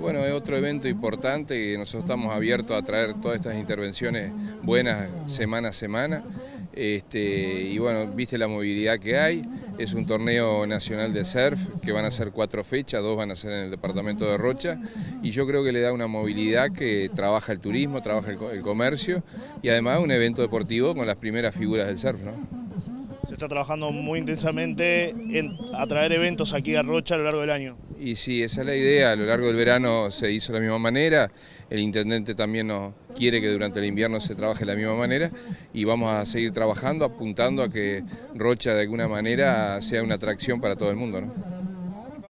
Bueno, es otro evento importante y nosotros estamos abiertos a traer todas estas intervenciones buenas semana a semana. Este, y bueno, viste la movilidad que hay, es un torneo nacional de surf que van a ser cuatro fechas, dos van a ser en el departamento de Rocha y yo creo que le da una movilidad que trabaja el turismo, trabaja el, comercio y además un evento deportivo con las primeras figuras del surf. Se está trabajando muy intensamente en atraer eventos aquí a Rocha a lo largo del año. Y sí, esa es la idea. A lo largo del verano se hizo de la misma manera. El intendente también nos quiere que durante el invierno se trabaje de la misma manera y vamos a seguir trabajando, apuntando a que Rocha de alguna manera sea una atracción para todo el mundo. ¿no?